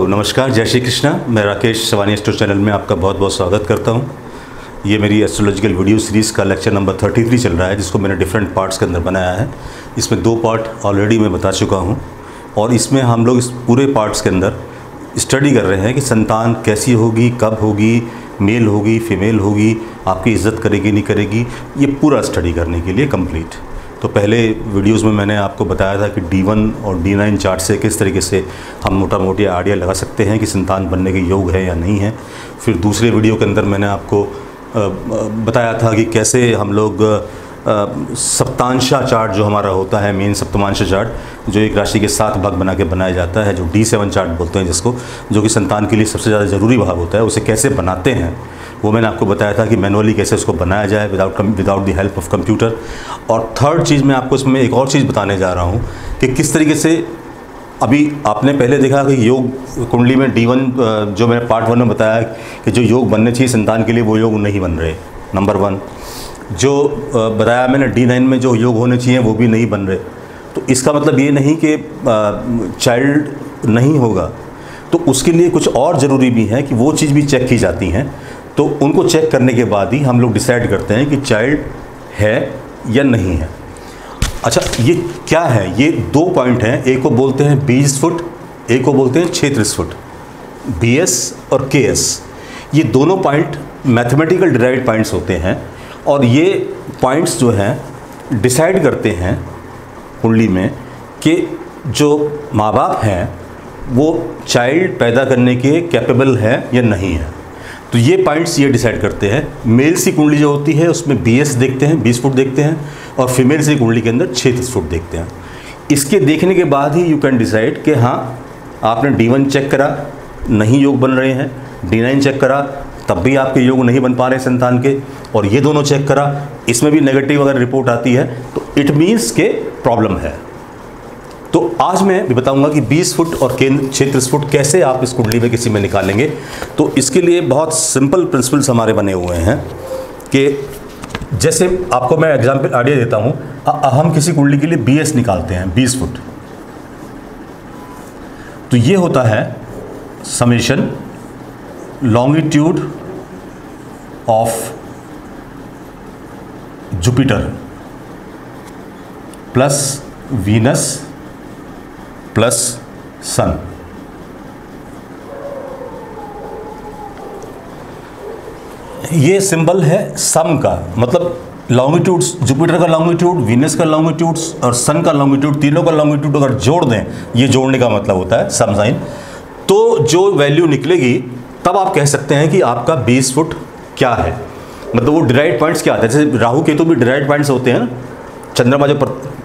Hello नमस्कार, जय श्री कृष्णा। मैं राकेश सवानी एस्ट्रो चैनल में आपका बहुत बहुत स्वागत करता हूँ। ये मेरी एस्ट्रोलॉजिकल वीडियो सीरीज़ का लेक्चर नंबर 33 चल रहा है, जिसको मैंने डिफरेंट पार्ट्स के अंदर बनाया है। इसमें दो पार्ट ऑलरेडी मैं बता चुका हूँ और इसमें हम लोग इस पूरे पार्ट्स के अंदर स्टडी कर रहे हैं कि संतान कैसी होगी, कब होगी मेल होगी फीमेल होगी, आपकी इज़्ज़त करेगी, नहीं करेगी। ये पूरा स्टडी करने के लिए कंप्लीट तो पहले वीडियोस में मैंने आपको बताया था कि D1 और D9 चार्ट से किस तरीके से हम मोटा मोटी आइडिया लगा सकते हैं कि संतान बनने के योग है या नहीं है। फिर दूसरे वीडियो के अंदर मैंने आपको बताया था कि कैसे हम लोग सप्तांशा चार्ट जो हमारा होता है मेन सप्तमांशा चार्ट जो एक राशि के सात भाग बना के बनाया जाता है, जो डी सेवन चार्ट बोलते हैं जिसको, जो कि संतान के लिए सबसे ज़्यादा ज़रूरी भाग होता है, उसे कैसे बनाते हैं। वो मैंने आपको बताया था कि मैनुअली कैसे उसको बनाया जाए without without the help of computer और थर्ड चीज़ मैं आपको इसमें एक और चीज़ बताने जा रहा हूँ कि किस तरीके से अभी आपने पहले देखा कि योग कुंडली में डी वन जो मैंने पार्ट वन में बताया कि जो योग बनने चाहिए संतान के लिए, वो योग नहीं बन रहे। नंबर वन जो बताया मैंने डी नाइन में जो योग होने चाहिए, वो भी नहीं बन रहे। तो इसका मतलब ये नहीं कि चाइल्ड नहीं होगा। तो उसके लिए कुछ और ज़रूरी भी है कि वो चीज़ भी चेक की जाती हैं। तो उनको चेक करने के बाद ही हम लोग डिसाइड करते हैं कि चाइल्ड है या नहीं है। अच्छा ये क्या है? ये दो पॉइंट हैं। एक को बोलते हैं बीस फुट, एक को बोलते हैं छेत्रीस फुट। बी एस और के एस ये दोनों पॉइंट मैथमेटिकल डिराइड पॉइंट्स होते हैं और ये पॉइंट्स जो हैं डिसाइड करते हैं कुंडली में कि जो माँ बाप हैं, वो चाइल्ड पैदा करने के कैपेबल है या नहीं है। तो ये पॉइंट्स ये डिसाइड करते हैं। मेल्स की कुंडली जो होती है, उसमें बी एस देखते हैं बीस फुट देखते हैं और फीमेल्स की कुंडली के अंदर छत्तीस फुट देखते हैं। इसके देखने के बाद ही यू कैन डिसाइड कि हाँ आपने डी वन चेक करा, नहीं योग बन रहे हैं। डी नाइन चेक करा, तब भी आपके योग नहीं बन पा रहे संतान के। और ये दोनों चेक करा, इसमें भी नेगेटिव अगर रिपोर्ट आती है तो इट मीन्स के प्रॉब्लम है। तो आज मैं भी बताऊँगा कि 20 फुट और केंद्र क्षेत्र फुट कैसे आप इस कुंडली में किसी में निकालेंगे। तो इसके लिए बहुत सिंपल प्रिंसिपल्स हमारे बने हुए हैं कि जैसे आपको मैं एग्ज़ाम्पल आइडिया देता हूँ हम किसी कुंडली के लिए बीएस निकालते हैं 20 फुट। तो ये होता है summation longitude of Jupiter plus Venus plus Sun ये सिंबल है सम का मतलब लॉन्गिट्यूड जुपिटर का लॉन्गिट्यूड वीनस का लॉन्गिट्यूड्स और सन का लॉन्गिट्यूड तीनों का लॉन्गिट्यूड अगर जोड़ दें, ये जोड़ने का मतलब होता है सम साइन तो जो वैल्यू निकलेगी, तब आप कह सकते हैं कि आपका 20 फुट क्या है? मतलब वो डिराइड पॉइंट्स क्या आते हैं? जैसे राहु केतु भी डिराइड पॉइंट्स होते हैं चंद्रमा जो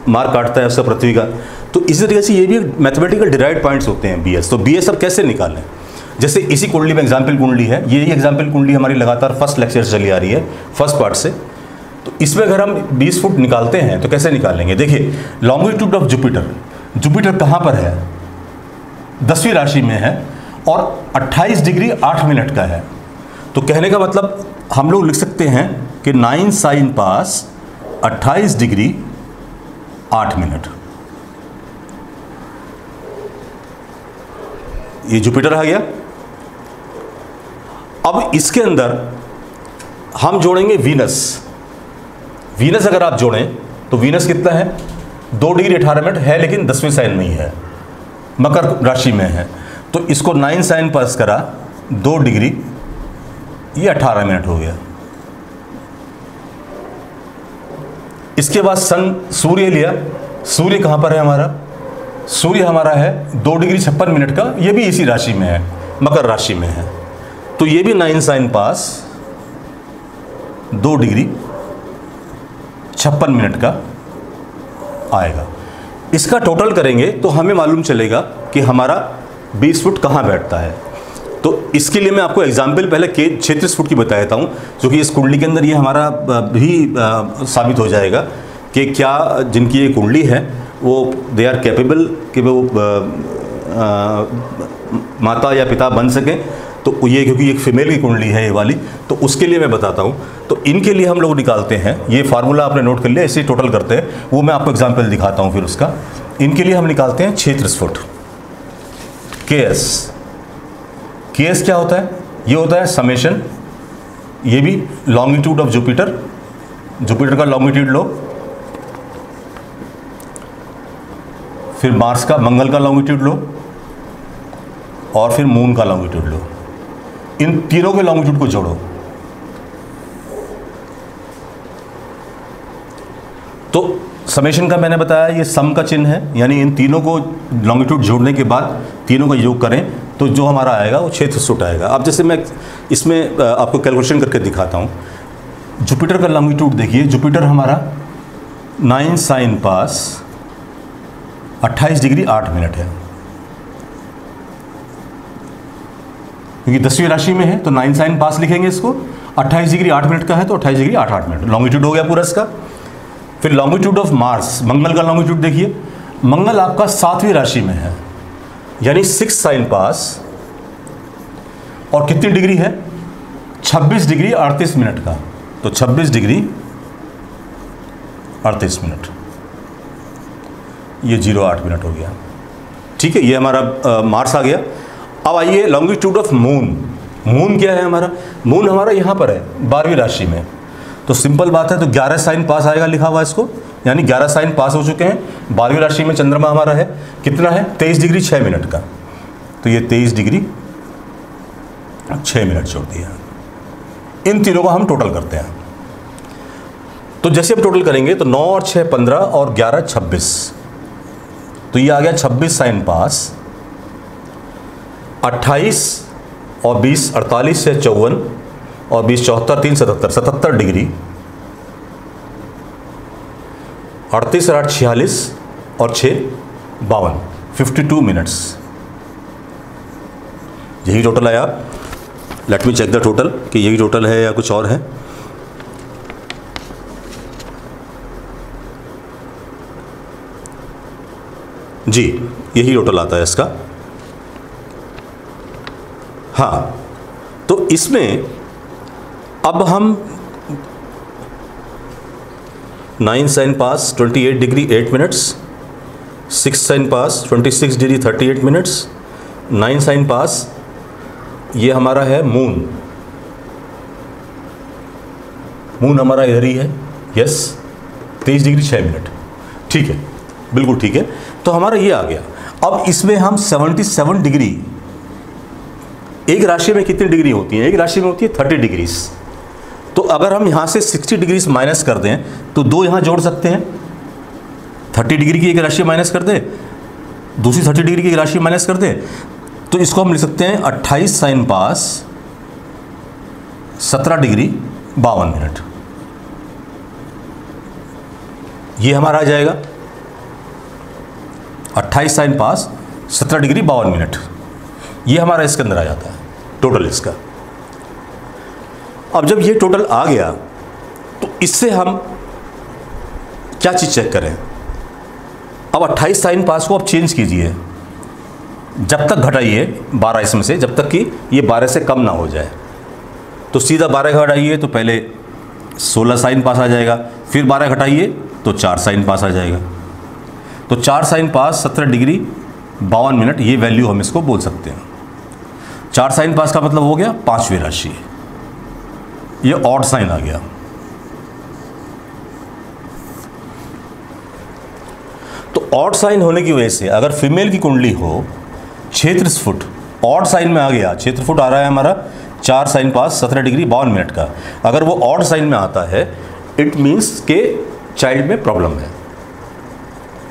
मार काटता है उसका पृथ्वी का। तो इसी तरीके से ये भी मैथमेटिकल डिराइड पॉइंट्स होते हैं बीएस तो बी अब कैसे निकालें? जैसे इसी कुंडली में एग्ज़ाम्पल कुंडली है, ये एग्ज़ाम्पल कुंडली हमारी लगातार फ़र्स्ट लेक्चर चली आ रही है फ़र्स्ट पार्ट से। तो इसमें अगर हम 20 फुट निकालते हैं तो कैसे निकालेंगे? देखिए लॉन्गिट्यूड ऑफ़ जुपिटर जुपिटर कहाँ पर है? दसवीं राशि में है और 28 डिग्री 8 मिनट का है। तो कहने का मतलब हम लोग लिख सकते हैं कि nine sign pass 28 degree 8 minute. ये जुपिटर आ गया। अब इसके अंदर हम जोड़ेंगे वीनस। वीनस अगर आप जोड़ें तो वीनस कितना है? दो डिग्री अठारह मिनट है, लेकिन दसवीं साइन में ही है। मकर राशि में है। तो इसको नाइन साइन पास करा, दो डिग्री, ये अठारह मिनट हो गया। इसके बाद सन सूर्य लिया। सूर्य कहाँ पर है हमारा? सूर्य हमारा है दो डिग्री छप्पन मिनट का, ये भी इसी राशि में है, मकर राशि में है। तो ये भी नाइन साइन पास, दो डिग्री छप्पन मिनट का आएगा। इसका टोटल करेंगे तो हमें मालूम चलेगा कि हमारा 20 फुट कहाँ बैठता है। तो इसके लिए मैं आपको एग्ज़ाम्पल पहले के छत्तीस फुट की बता देता हूँ, जो कि इस कुंडली के अंदर ये हमारा भी साबित हो जाएगा कि क्या जिनकी ये कुंडली है, वो दे आर कैपेबल कि वो माता या पिता बन सकें। तो ये क्योंकि एक फीमेल की कुंडली है ये वाली तो उसके लिए मैं बताता हूँ। तो इनके लिए हम लोग निकालते हैं, ये फार्मूला आपने नोट कर लिया, ऐसे टोटल करते हैं, वो मैं आपको एग्ज़ाम्पल दिखाता हूँ फिर उसका। इनके लिए हम निकालते हैं छः स्फुट के एस केस क्या होता है? ये होता है समेशन ये भी लॉन्गिट्यूड ऑफ़ जुपिटर जुपिटर का लॉन्गिट्यूड लो. फिर मार्स का, मंगल का लॉन्गिट्यूड लो. और फिर मून का लॉन्गिट्यूड लो. इन तीनों के लॉन्गिट्यूड को जोड़ो. तो समेशन का मैंने बताया, ये सम का चिन्ह है. यानी इन तीनों को लॉन्गिट्यूड जोड़ने के बाद तीनों का योग करें. तो जो हमारा आएगा वो क्षेत्र सुट आएगा। अब जैसे मैं इसमें आपको कैलकुलेशन करके दिखाता हूँ। जुपिटर का लॉन्गिट्यूड देखिए। जुपिटर हमारा nine sign pass 28 degree 8 minute है। क्योंकि दसवीं राशि में है तो नाइन साइन पास लिखेंगे इसको। 28 डिग्री 8 मिनट का है तो 28 डिग्री 8 8 मिनट। लॉन्गिट्यूड हो गया पूरा इसका। फिर लॉन्गिट्यूड ऑफ़ मार्स मंगल का लॉन्गिट्यूड देखिए। मंगल आपका सातवीं राशि में है। यानी सिक्स साइन पास और कितनी डिग्री है? 26 डिग्री 38 मिनट का। तो 26 डिग्री 38 मिनट। ये ज़ीरो आठ मिनट हो गया। ठीक है ये हमारा आ, मार्स आ गया। अब आइए लॉन्गिट्यूड ऑफ़ मून मून क्या है हमारा? मून हमारा यहाँ पर है बारहवीं राशि में। तो सिंपल बात है तो 11 साइन पास आएगा लिखा हुआ इसको। यानी 11 साइन पास हो चुके हैं। बारहवीं राशि में चंद्रमा हमारा है। कितना है? तेईस डिग्री छः मिनट का। तो ये तेईस डिग्री छः मिनट छोड़ दिया। इन तीनों को हम टोटल करते हैं। तो जैसे हम टोटल करेंगे तो 9 और 6 15 और 11 26 तो ये आ गया 26 साइन पास। 28 और 20 अड़तालीस से चौवन और 20 चौहत्तर, तीन सतहत्तर सतहत्तर डिग्री। अड़तीस आठ छियालीस और छः बावन फिफ्टी टू मिनट्स यही टोटल आया। Let me check the total कि यही टोटल है या कुछ और है। जी, यही टोटल आता है इसका। हाँ तो इसमें अब हम nine sign pass 28 degree eight minutes, six sign pass 26 degree 38 minutes, nine sign pass, ये हमारा है मून। मून हमारा इधर ही है, यस, तेईस डिग्री छः मिनट। ठीक है, बिल्कुल ठीक है। तो हमारा ये आ गया। अब इसमें हम 77 डिग्री, एक राशि में कितनी डिग्री होती है? एक राशि में होती है 30 डिग्रीज। तो अगर हम यहाँ से 60 डिग्री माइनस कर दें तो दो यहाँ जोड़ सकते हैं। 30 डिग्री की एक राशि माइनस कर दें, दूसरी 30 डिग्री की एक राशि माइनस कर दें तो इसको हम लिख सकते हैं 28 साइन पास 17 डिग्री बावन मिनट। ये हमारा आ जाएगा। 28 साइन पास 17 डिग्री बावन मिनट। ये हमारा इसके अंदर आ जाता है, टोटल इसका। अब जब ये टोटल आ गया तो इससे हम क्या चीज़ चेक करें? अब 28 साइन पास को आप चेंज कीजिए। जब तक घटाइए 12 इसमें से, जब तक कि ये 12 से कम ना हो जाए। तो सीधा 12 घटाइए तो पहले 16 साइन पास आ जाएगा, फिर 12 घटाइए तो 4 साइन पास आ जाएगा। तो चार साइन पास सत्रह डिग्री बावन मिनट, ये वैल्यू हम इसको बोल सकते हैं। चार साइन पास का मतलब हो गया पांचवी राशि। ये ऑड साइन आ गया। तो ऑड साइन होने की वजह से अगर फीमेल की कुंडली हो, क्षेत्र फुट ऑड साइन में आ गया, क्षेत्र फुट आ रहा है हमारा, चार साइन पास सत्रह डिग्री बावन मिनट का। अगर वो ऑड साइन में आता है इट मीन्स के चाइल्ड में प्रॉब्लम है।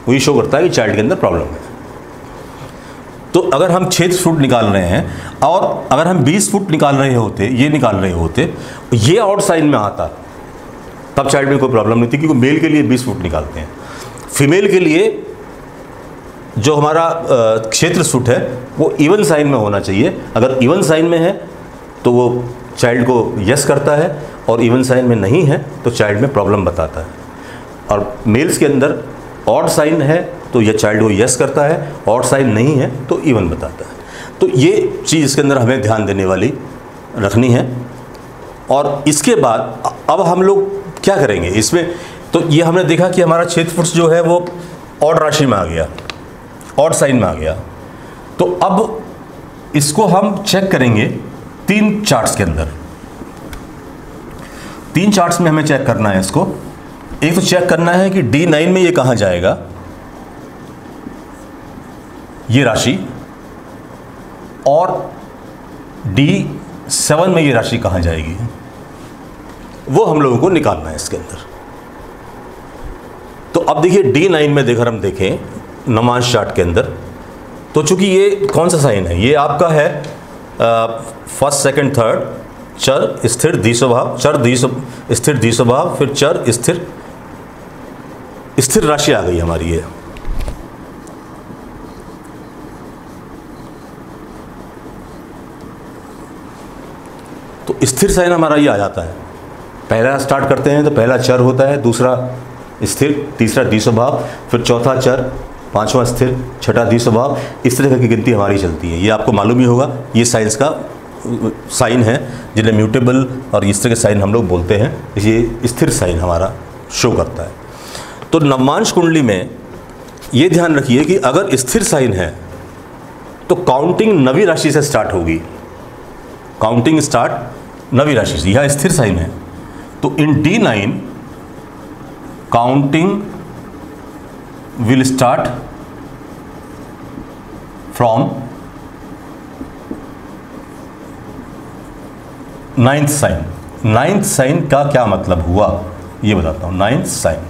वो ये शो करता है कि चाइल्ड के अंदर प्रॉब्लम है। तो अगर हम छः फुट निकाल रहे हैं और अगर हम बीस फुट निकाल रहे होते, ये निकाल रहे होते, ये आउट साइन में आता, तब चाइल्ड में कोई प्रॉब्लम नहीं थी, क्योंकि मेल के लिए बीस फुट निकालते हैं। फीमेल के लिए जो हमारा क्षेत्र सूट है, वो इवन साइन में होना चाहिए। अगर इवन साइन में है तो वो चाइल्ड को यस करता है, और इवन साइन में नहीं है तो चाइल्ड में प्रॉब्लम बताता है। और मेल्स के अंदर ऑड साइन है तो यह चाइल्ड को यस करता है और साइन नहीं है तो इवन बताता है। तो ये चीज़ इसके अंदर हमें ध्यान देने वाली रखनी है। और इसके बाद अब हम लोग क्या करेंगे? इसमें तो ये हमने देखा कि हमारा क्षेत्रफल जो है वो ऑड राशि में आ गया ऑड साइन में आ गया। तो अब इसको हम चेक करेंगे तीन चार्ट्स के अंदर। तीन चार्ट्स में हमें चेक करना है इसको। एक तो चेक करना है कि डी नाइन में ये कहाँ जाएगा? ये राशि और डी सेवन में ये राशि कहाँ जाएगी? वो हम लोगों को निकालना है इसके अंदर। तो अब देखिए डी नाइन में देखकर हम देखें, नमाज़ चार्ट के अंदर तो चूँकि ये कौन सा साइन है? ये आपका है फ़र्स्ट सेकंड थर्ड चर, स्थिर, द्विस्वभाव, चर द्वि स्थिर, द्विस्वभाव, फिर चर, स्थिर स्थिर राशि आ गई हमारी ये। स्थिर साइन हमारा ये आ जाता है। पहला स्टार्ट करते हैं तो पहला चर होता है, दूसरा स्थिर, तीसरा द्विस्वभाव फिर चौथा चर, पांचवा स्थिर, छठा द्विस्वभाव इस तरह की गिनती हमारी चलती है। ये आपको मालूम ही होगा, ये साइंस का, साइन है, जिन्हें म्यूटेबल और इस तरह के साइन हम लोग बोलते हैं। ये स्थिर साइन हमारा शो करता है। तो नवमांश कुंडली में ये ध्यान रखिए कि अगर स्थिर साइन है तो काउंटिंग नवी राशि से स्टार्ट होगी। काउंटिंग स्टार्ट नवी राशि से, यह स्थिर साइन है। तो in D nine counting will start from ninth sign ninth sign का क्या मतलब हुआ? ये बताता हूँ नाइन्थ साइन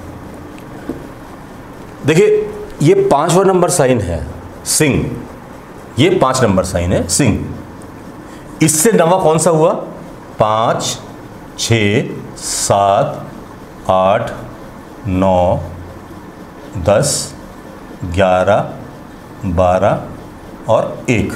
देखिए, ये पांचवा नंबर साइन है, सिंह। ये पाँच नंबर साइन है, सिंह। इससे नवा कौन सा हुआ? पाँच, छ, सात, आठ, नौ, दस, ग्यारह, बारह और एक।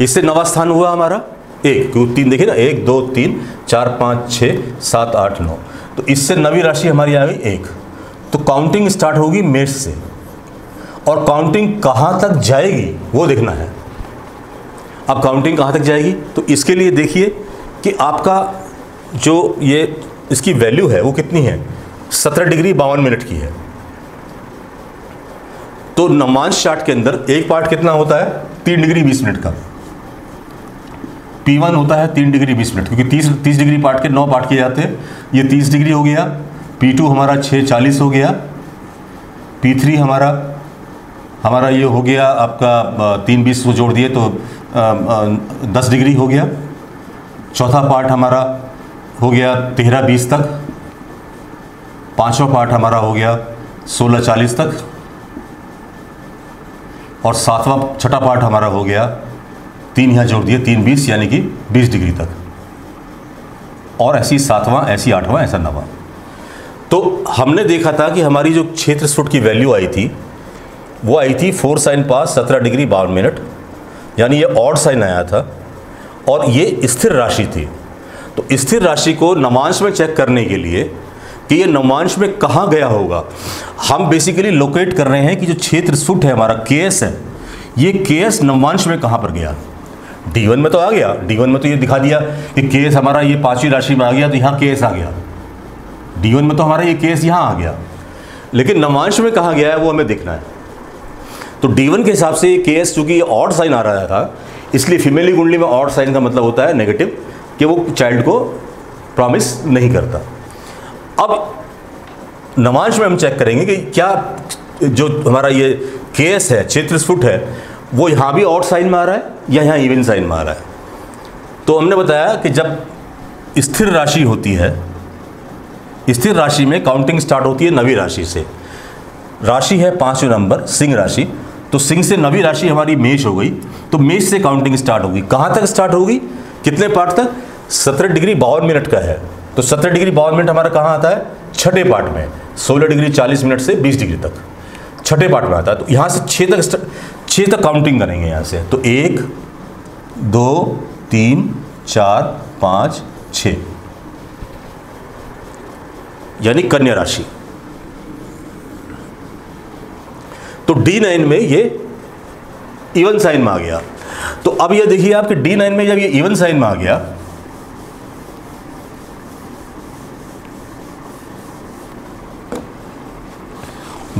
इससे नवा स्थान हुआ हमारा एक क्योंकि तीन देखिए ना, एक, दो, तीन, चार, पाँच, छ, सात, आठ, नौ। तो इससे नवी राशि हमारी आ गई एक। तो काउंटिंग स्टार्ट होगी मेष से। और काउंटिंग कहाँ तक जाएगी, वो देखना है। अब काउंटिंग कहाँ तक जाएगी तो इसके लिए देखिए कि आपका जो ये, इसकी वैल्यू है, वो कितनी है? सत्रह डिग्री बावन मिनट की है। तो नमांश चार्ट के अंदर एक पार्ट कितना होता है? तीन डिग्री बीस मिनट का। पी वन होता है तीन डिग्री बीस मिनट, क्योंकि तीस तीस डिग्री पार्ट के नौ पार्ट किए जाते हैं। ये तीस डिग्री हो गया। पी टू हमारा छः चालीस हो गया। पी थ्री हमारा हमारा ये हो गया आपका तीन बीस को जोड़ दिए तो दस डिग्री हो गया। चौथा पार्ट हमारा हो गया तेरह बीस तक। पांचवा पार्ट हमारा हो गया सोलह चालीस तक। और सातवां, छठा पार्ट हमारा हो गया तीन यहाँ जोड़ दिए, तीन बीस, यानी कि बीस डिग्री तक। और ऐसी सातवां, ऐसी आठवां, ऐसा नवा। तो हमने देखा था कि हमारी जो क्षेत्र सुट की वैल्यू आई थी, वो आई थी फोर साइन पास सत्रह डिग्री बावन मिनट, यानी ये ऑड साइन आया था। और ये स्थिर राशि थी। तो स्थिर राशि को नमांश में चेक करने के लिए कि ये नमांश में कहाँ गया होगा। हम बेसिकली लोकेट कर रहे हैं कि जो क्षेत्र सुट है, हमारा के है, ये के नवांश में कहाँ पर गया? डी वन में तो आ गया। डी वन में तो ये दिखा दिया कि के हमारा ये पांचवी राशि में आ गया तो यहाँ के आ गया। डी वन में तो हमारा ये के एस यहाँ आ गया। लेकिन नवांश में कहाँ गया है, वो हमें देखना है। तो डी वन के हिसाब से ये के एस चूँकि ऑड साइन आ रहा था इसलिए फीमेली कुंडली में ऑड साइन का मतलब होता है नेगेटिव कि वो चाइल्ड को प्रॉमिस नहीं करता। अब नमाज़ में हम चेक करेंगे कि क्या जो हमारा ये केस है क्षेत्र फुट है, वो यहाँ भी ऑड साइन में आ रहा है या यहाँ इवन साइन में आ रहा है? तो हमने बताया कि जब स्थिर राशि होती है, स्थिर राशि में काउंटिंग स्टार्ट होती है नवी राशि से। राशि है पाँचवें नंबर सिंह राशि। तो सिंह से नवी राशि हमारी मेष हो गई तो मेष से काउंटिंग स्टार्ट होगी। कहाँ तक स्टार्ट होगी? कितने पार्ट तक? सत्रह डिग्री बावन मिनट का है। तो सत्रह डिग्री बावन मिनट हमारा कहाँ आता है? छठे पार्ट में, सोलह डिग्री चालीस मिनट से बीस डिग्री तक। छठे पार्ट में आता है। तो यहाँ से छः तक छः तक काउंटिंग करेंगे यहाँ से। तो एक, दो, तीन, चार, पाँच छ यानी कन्या राशि। तो डी नाइन में ये इवन साइन में आ गया। तो अब ये देखिए आपके डी नाइन में जब ये इवन साइन में आ गया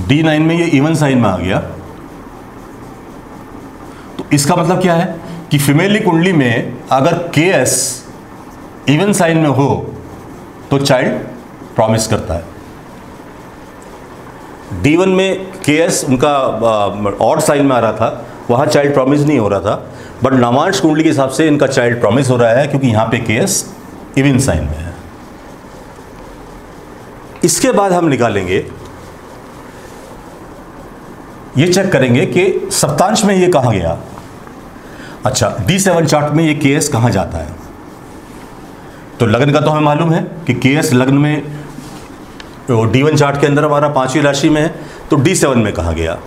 डी नाइन में ये इवन साइन में आ गया। तो इसका मतलब क्या है कि फीमेल कुंडली में अगर के एस इवन साइन में हो तो चाइल्ड प्रॉमिस करता है। डी वन में के एस उनका ऑड साइन में आ रहा था, वहाँ चाइल्ड प्रॉमिस नहीं हो रहा था बट नवांश कुंडली के हिसाब से इनका चाइल्ड प्रॉमिस हो रहा है क्योंकि यहाँ पे के एस इवन साइन में है। इसके बाद हम निकालेंगे, ये चेक करेंगे कि सप्तांश में ये कहाँ गया। अच्छा डी सेवन चार्ट में ये के एस कहाँ जाता है? तो लग्न का तो हमें मालूम है कि के एस लग्न में डी वन चार्ट के अंदर हमारा पांचवी राशि में है तो डी सेवन में कहा गया।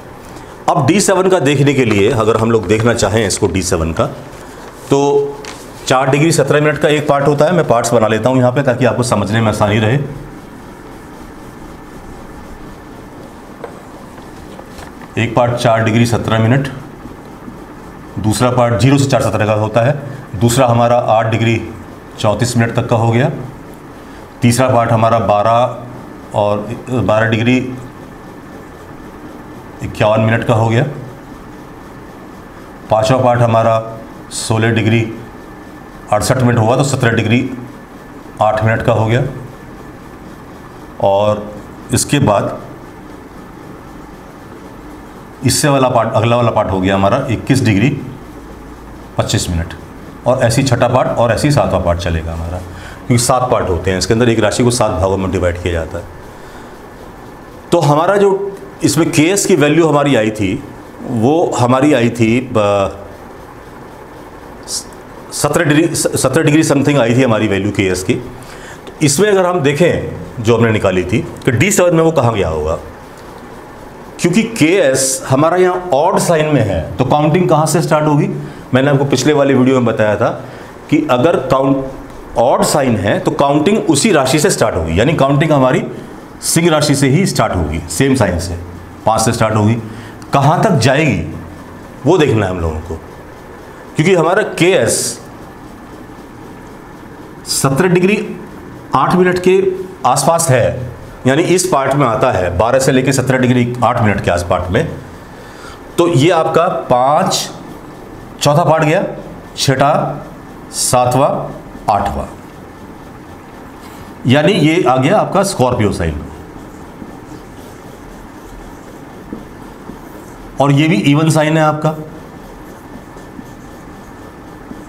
अब डी सेवन का देखने के लिए अगर हम लोग देखना चाहें इसको डी सेवन का तो चार डिग्री सत्रह मिनट का एक पार्ट होता है। मैं पार्ट्स बना लेता हूँ यहाँ पे ताकि आपको समझने में आसानी रहे। एक पार्ट चार डिग्री सत्रह मिनट, दूसरा पार्ट ज़ीरो से चार सत्रह का होता है। दूसरा हमारा आठ डिग्री चौंतीस मिनट तक का हो गया। तीसरा पार्ट हमारा बारह और बारह डिग्री इक्यावन मिनट का हो गया। पांचवा पार्ट हमारा सोलह डिग्री अड़सठ मिनट हुआ तो सत्रह डिग्री आठ मिनट का हो गया। और इसके बाद इससे वाला पार्ट अगला वाला पार्ट हो गया हमारा 21 डिग्री 25 मिनट। और ऐसी छठा पार्ट और ऐसी सातवां पार्ट चलेगा हमारा, क्योंकि सात पार्ट होते हैं। इसके अंदर एक राशि को सात भागों में डिवाइड किया जाता है। तो हमारा जो इसमें के एस की वैल्यू हमारी आई थी, वो हमारी आई थी सत्रह डिग्री सत्रह डिग्री समथिंग आई थी हमारी वैल्यू के एस की। तो इसमें अगर हम देखें, जो हमने निकाली थी कि डी सेवन में वो कहाँ गया होगा? क्योंकि के एस हमारा यहाँ ऑड साइन में है तो काउंटिंग कहाँ से स्टार्ट होगी? मैंने आपको पिछले वाले वीडियो में बताया था कि अगर काउंट ऑड साइन है तो काउंटिंग उसी राशि से स्टार्ट होगी, यानी काउंटिंग हमारी सिंह राशि से ही स्टार्ट होगी, सेम साइन से। पाँच से स्टार्ट होगी। कहाँ तक जाएगी, वो देखना है हम लोगों को। क्योंकि हमारा के एस सत्रह डिग्री आठ मिनट के आसपास है, यानी इस पार्ट में आता है, बारह से लेकर सत्रह डिग्री आठ मिनट के आस पार्ट में। तो ये आपका पाँच, चौथा पार्ट गया, छठा, सातवां, आठवां। यानी ये आ गया आपका स्कॉर्पियो साइन और ये भी इवन साइन है आपका।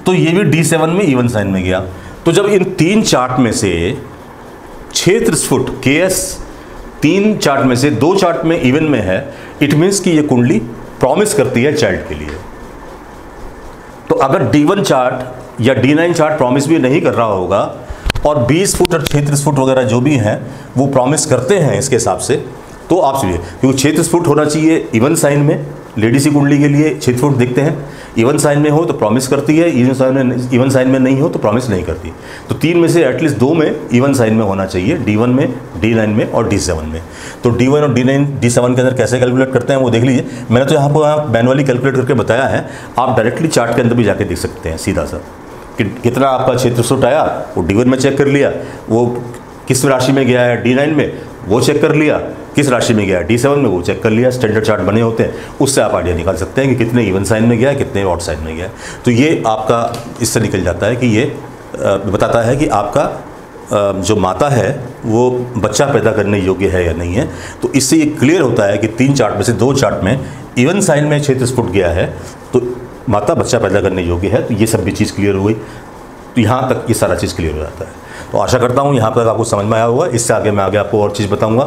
तो ये भी डी सेवन में इवन साइन में गया। तो जब इन तीन चार्ट में से क्षेत्र स्फुट के एस तीन चार्ट में से दो चार्ट में इवन में है इट मीन्स कि ये कुंडली प्रॉमिस करती है चाइल्ड के लिए। तो अगर डी वन चार्ट या डी नाइन चार्ट प्रॉमिस भी नहीं कर रहा होगा, और 20 फुट और क्षेत्र फुट वगैरह जो भी हैं, वो प्रॉमिस करते हैं इसके हिसाब से तो आप सुनिए, क्योंकि क्षेत्र स्फुट होना चाहिए इवन साइन में लेडीज़ की कुंडली के लिए क्षेत्र फुट देखते हैं। इवन साइन में हो तो प्रॉमिस करती है इवन साइन में इवन साइन में नहीं हो तो प्रॉमिस नहीं करती। तो तीन में से एटलीस्ट दो में इवन साइन में होना चाहिए डी वन में डी नाइन में और डी सेवन में। तो डी वन और डी नाइन डी सेवन के अंदर कैसे कैलकुलेट करते हैं वो देख लीजिए। मैंने तो यहाँ पर मैनुअली कैलकुलेट करके बताया है, आप डायरेक्टली चार्ट के अंदर भी जाके देख सकते हैं सीधा सा। कि कितना आपका क्षेत्र सुट आया, वो डी वन में चेक कर लिया, वो किस राशि में गया है डी नाइन में, वो चेक कर लिया किस राशि में गया? डी सेवन में वो चेक कर लिया स्टैंडर्ड चार्ट बने होते हैं, उससे आप आइडिया निकाल सकते हैं कि कितने इवन साइन में गया कितने ऑट साइन में गया तो ये आपका इससे निकल जाता है कि ये बताता है कि आपका जो माता है, वो बच्चा पैदा करने योग्य है या नहीं है। तो इससे ये क्लियर होता है कि तीन चार्ट में से दो चार्ट में इवन साइन में क्षेत्र स्फुट गया है तो माता बच्चा पैदा करने योग्य है तो ये सब भी चीज़ क्लियर हो गई तो यहाँ तक ये सारा चीज़ क्लियर हो जाता है। तो आशा करता हूँ यहाँ तक आपको समझ में आया होगा। इससे आगे मैं आगे आपको और चीज़ बताऊँगा।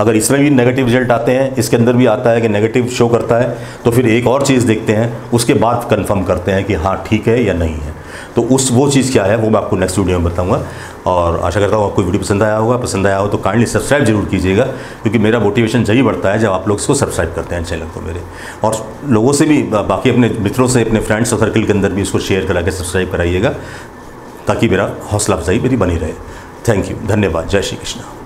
अगर इसमें भी नेगेटिव रिज़ल्ट आते हैं, इसके अंदर भी आता है कि नेगेटिव शो करता है तो फिर एक और चीज़ देखते हैं, उसके बाद कंफर्म करते हैं कि हाँ ठीक है या नहीं है। तो उस, वो चीज़ क्या है, वो मैं आपको नेक्स्ट वीडियो में बताऊँगा। और आशा करता हूँ आपको वीडियो पसंद आया होगा। पसंद आया हो तो काइंडली सब्सक्राइब ज़रूर कीजिएगा, क्योंकि मेरा मोटिवेशन जही बढ़ता है जब आप लोग इसको सब्सक्राइब करते हैं चैनल को मेरे। और लोगों से भी, बाकी अपने मित्रों से, अपने फ्रेंड्स और सर्कल के अंदर भी इसको शेयर करा के सब्सक्राइब कराइएगा, ताकि मेरा हौसला अफजाई मेरी बनी रहे। थैंक यू धन्यवाद. जय श्री कृष्णा।